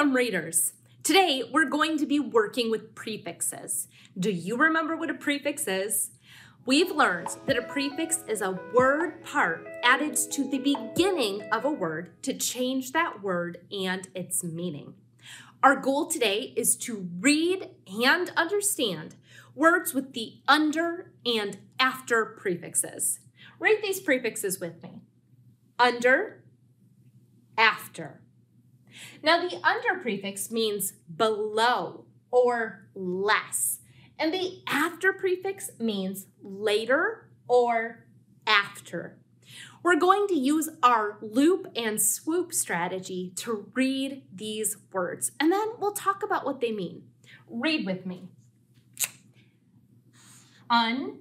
Welcome, readers. Today, we're going to be working with prefixes. Do you remember what a prefix is? We've learned that a prefix is a word part added to the beginning of a word to change that word and its meaning. Our goal today is to read and understand words with the under and after prefixes. Read these prefixes with me. Under, after. Now, the under prefix means below or less, and the after prefix means later or after. We're going to use our loop and swoop strategy to read these words, and then we'll talk about what they mean. Read with me. Under,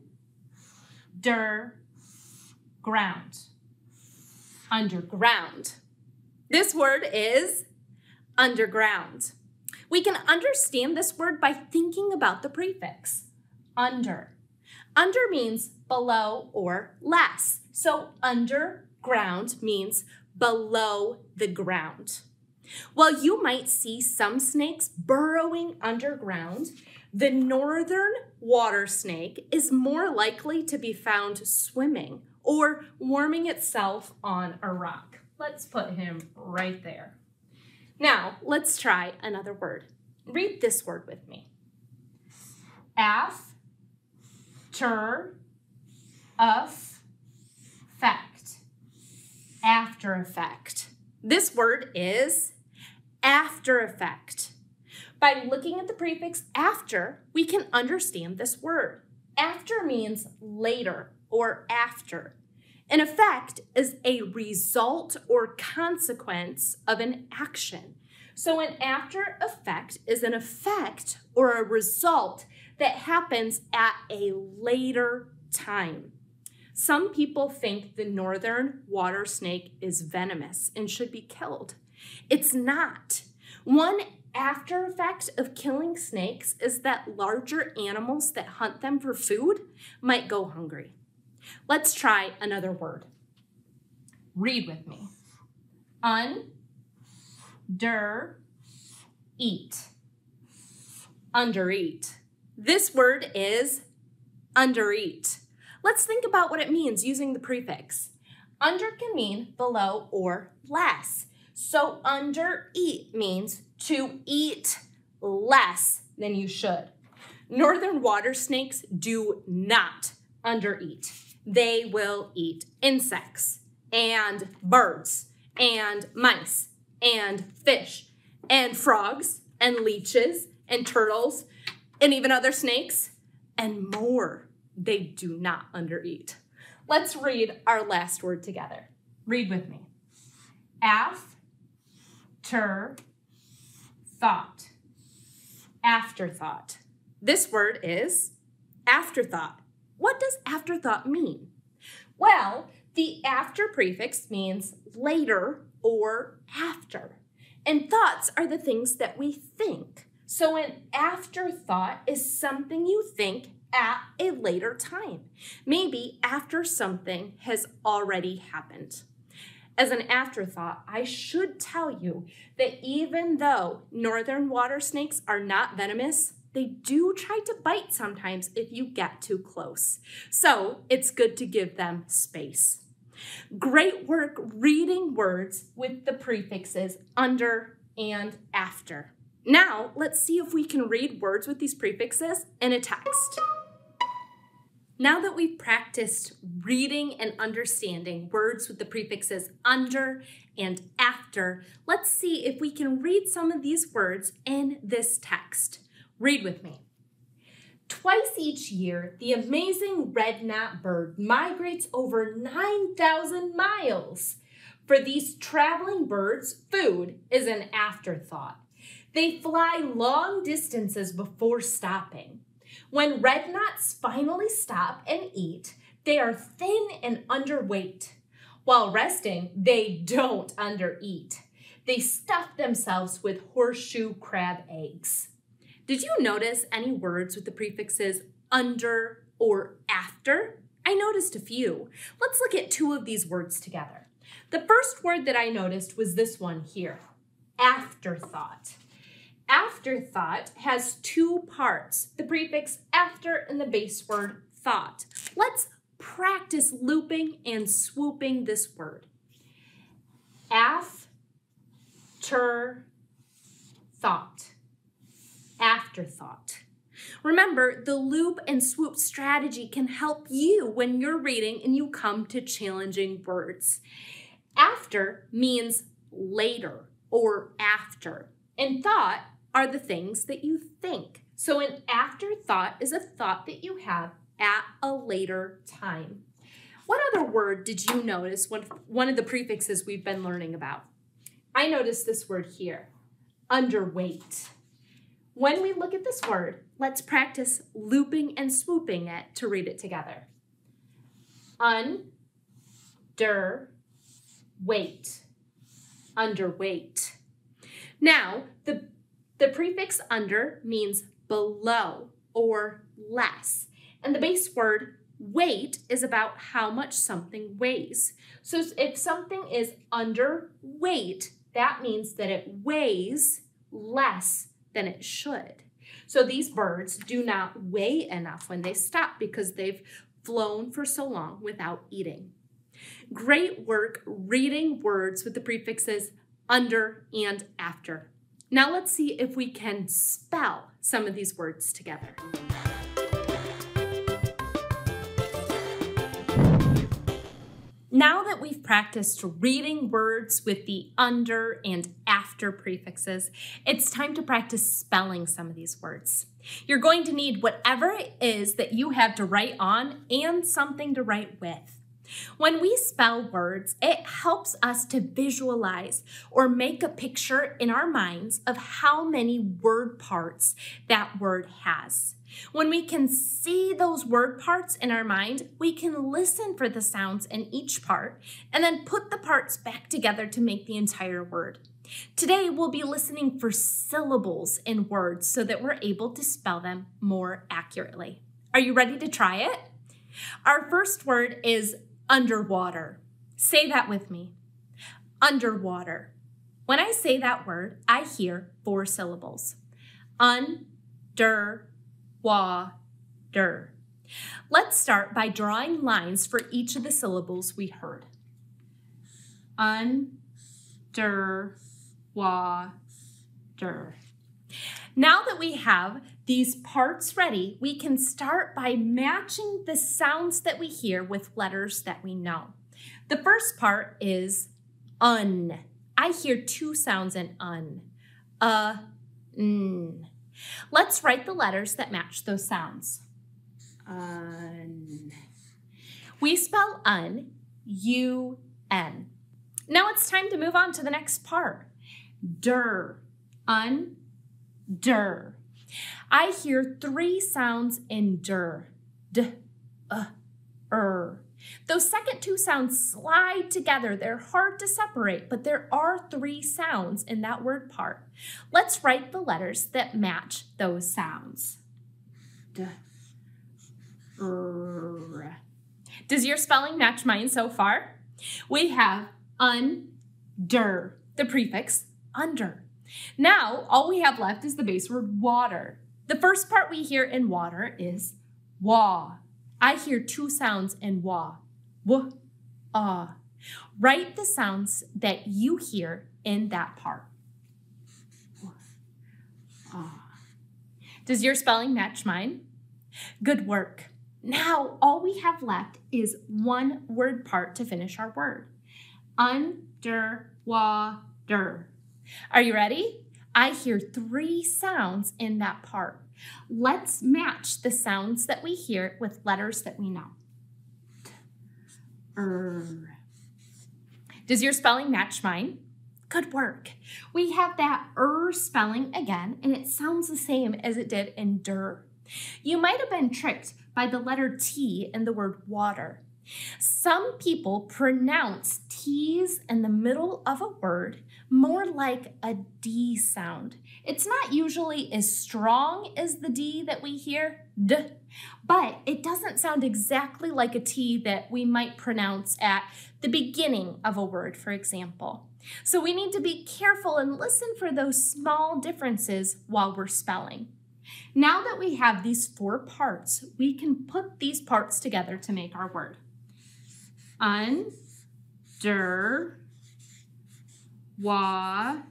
ground. Underground. This word is underground. We can understand this word by thinking about the prefix under. Under means below or less. So underground means below the ground. While you might see some snakes burrowing underground, the northern water snake is more likely to be found swimming or warming itself on a rock. Let's put him right there. Now, let's try another word. Read this word with me. After effect. After effect. This word is after effect. By looking at the prefix after, we can understand this word. After means later or after. An effect is a result or consequence of an action. So, an after effect is an effect or a result that happens at a later time. Some people think the northern water snake is venomous and should be killed. It's not. One after effect of killing snakes is that larger animals that hunt them for food might go hungry. Let's try another word. Read with me. Under eat. Under eat. This word is under eat. Let's think about what it means using the prefix. Under can mean below or less. So under eat means to eat less than you should. Northern water snakes do not under eat they will eat insects and birds and mice and fish and frogs and leeches and turtles and even other snakes and more. They do not undereat. Let's read our last word together. Read with me. After thought. Afterthought. This word is afterthought. What does afterthought mean? Well, the after prefix means later or after. And thoughts are the things that we think. So an afterthought is something you think at a later time, maybe after something has already happened. As an afterthought, I should tell you that even though northern water snakes are not venomous, they do try to bite sometimes if you get too close. So it's good to give them space. Great work reading words with the prefixes under and after. Now, let's see if we can read words with these prefixes in a text. Now that we've practiced reading and understanding words with the prefixes under and after, let's see if we can read some of these words in this text. Read with me. Twice each year, the amazing red-knot bird migrates over 9,000 miles. For these traveling birds, food is an afterthought. They fly long distances before stopping. When red knots finally stop and eat, they are thin and underweight. While resting, they don't undereat. They stuff themselves with horseshoe crab eggs. Did you notice any words with the prefixes under or after? I noticed a few. Let's look at two of these words together. The first word that I noticed was this one here, afterthought. Afterthought has two parts, the prefix after and the base word thought. Let's practice looping and swooping this word. After thought. Afterthought. Remember, the loop and swoop strategy can help you when you're reading and you come to challenging words. After means later or after, and thought are the things that you think. So, an afterthought is a thought that you have at a later time. What other word did you notice when one of the prefixes we've been learning about? I noticed this word here, underweight. When we look at this word, let's practice looping and swooping it to read it together. Under weight. Underweight. Now, the, the prefix under means below or less. And the base word weight is about how much something weighs. So if something is underweight, that means that it weighs less than it should. So these birds do not weigh enough when they stop because they've flown for so long without eating. Great work reading words with the prefixes under and after. Now let's see if we can spell some of these words together. Practiced reading words with the under and after prefixes, it's time to practice spelling some of these words. You're going to need whatever it is that you have to write on and something to write with. When we spell words, it helps us to visualize or make a picture in our minds of how many word parts that word has. When we can see those word parts in our mind, we can listen for the sounds in each part and then put the parts back together to make the entire word. Today, we'll be listening for syllables in words so that we're able to spell them more accurately. Are you ready to try it? Our first word is underwater. Say that with me. Underwater. When I say that word, I hear four syllables. Under, wa, der. Let's start by drawing lines for each of the syllables we heard. Under, wa, der. Now that we have these parts ready, we can start by matching the sounds that we hear with letters that we know. The first part is un. I hear two sounds in un. Uh, n. Let's write the letters that match those sounds. Un. We spell un, U, N. Now it's time to move on to the next part. Der, un, der. I hear three sounds in der. D, uh, er. Those second two sounds slide together. They're hard to separate, but there are three sounds in that word part. Let's write the letters that match those sounds. D, er. Does your spelling match mine so far? We have under, the prefix under. Now, all we have left is the base word water. The first part we hear in water is wa. I hear two sounds in wa. W, ah. Write the sounds that you hear in that part. Does your spelling match mine? Good work. Now, all we have left is one word part to finish our word. Under, wa, der. Are you ready? I hear three sounds in that part. Let's match the sounds that we hear with letters that we know. Er. Does your spelling match mine? Good work. We have that er spelling again, and it sounds the same as it did in der. You might have been tricked by the letter T in the word water. Some people pronounce T's in the middle of a word more like a D sound. It's not usually as strong as the D that we hear, D, but it doesn't sound exactly like a T that we might pronounce at the beginning of a word, for example. So we need to be careful and listen for those small differences while we're spelling. Now that we have these four parts, we can put these parts together to make our word. Under, water,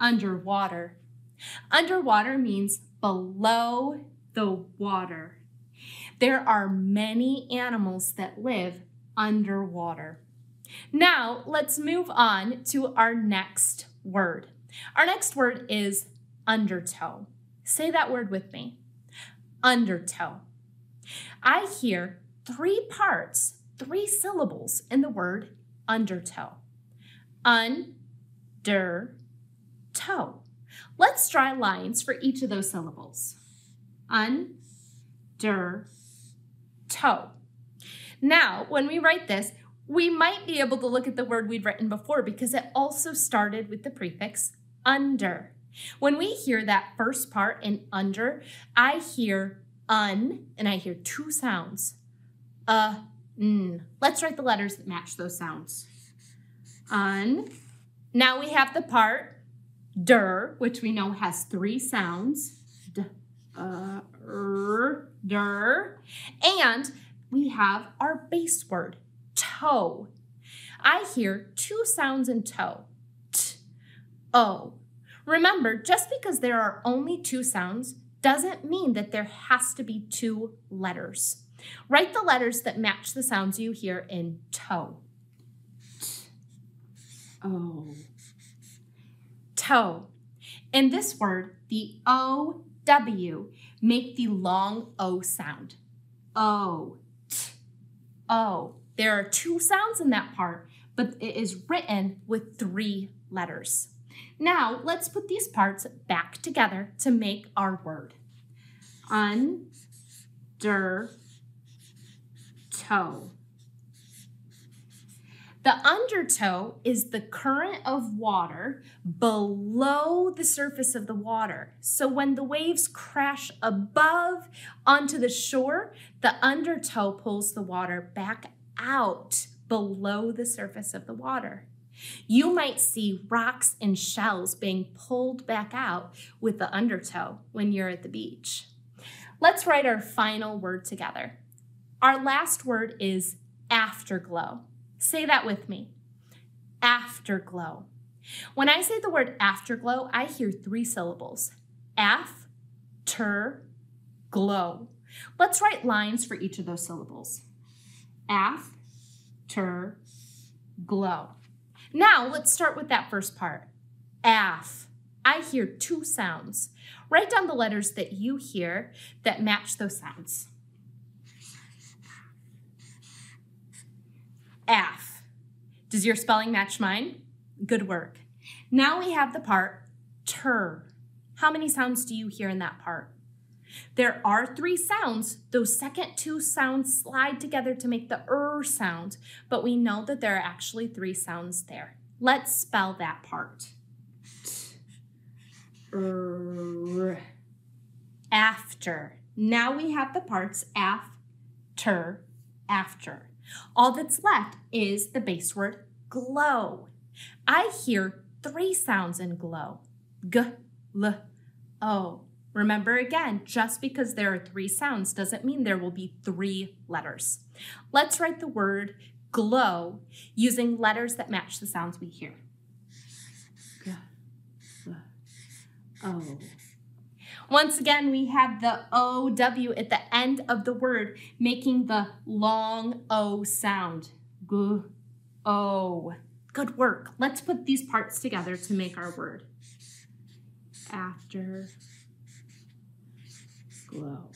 underwater. Underwater means below the water. There are many animals that live underwater. Now, let's move on to our next word. Our next word is undertow. Say that word with me. Undertow. I hear three parts, three syllables in the word undertow. Under toe. Let's draw lines for each of those syllables. Under toe. Now, when we write this, we might be able to look at the word we'd written before because it also started with the prefix under. When we hear that first part in under, I hear un and I hear two sounds. Uh, n. Let's write the letters that match those sounds. Un. Now we have the part der, which we know has three sounds. D, uh, der. And we have our base word, toe. I hear two sounds in toe. T, o. Remember, just because there are only two sounds doesn't mean that there has to be two letters. Write the letters that match the sounds you hear in toe. O. Oh. Toe. In this word, the O, W make the long O sound. O. O. There are two sounds in that part, but it is written with three letters. Now, let's put these parts back together to make our word. Under toe. The undertow is the current of water below the surface of the water. So when the waves crash above onto the shore, the undertow pulls the water back out below the surface of the water. You might see rocks and shells being pulled back out with the undertow when you're at the beach. Let's write our final word together. Our last word is afterglow. Say that with me. Afterglow. When I say the word afterglow, I hear three syllables. After glow. Let's write lines for each of those syllables. After glow. Now let's start with that first part. Af. I hear two sounds. Write down the letters that you hear that match those sounds. Af. Does your spelling match mine? Good work. Now we have the part ter. How many sounds do you hear in that part? There are three sounds. Those second two sounds slide together to make the er sound, but we know that there are actually three sounds there. Let's spell that part. Er. After. Now we have the parts after, after. All that's left is the base word glow. I hear three sounds in glow. G, L, O. Remember again, just because there are three sounds doesn't mean there will be three letters. Let's write the word glow using letters that match the sounds we hear. G, L, O. Once again, we have the OW at the end of the word, making the long O sound. G, O. Good work. Let's put these parts together to make our word. After glow.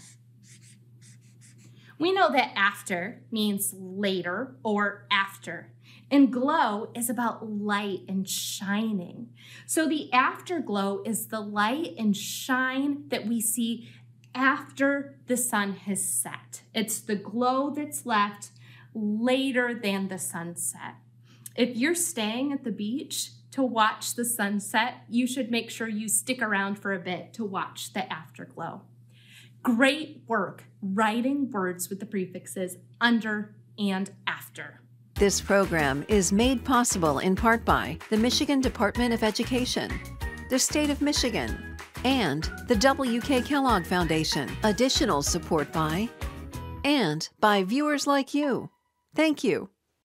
We know that after means later or after. And glow is about light and shining. So the afterglow is the light and shine that we see after the sun has set. It's the glow that's left later than the sunset. If you're staying at the beach to watch the sunset, you should make sure you stick around for a bit to watch the afterglow. Great work writing words with the prefixes under and after. This program is made possible in part by the Michigan Department of Education, the State of Michigan, and the W.K. Kellogg Foundation. Additional support by and by viewers like you. Thank you.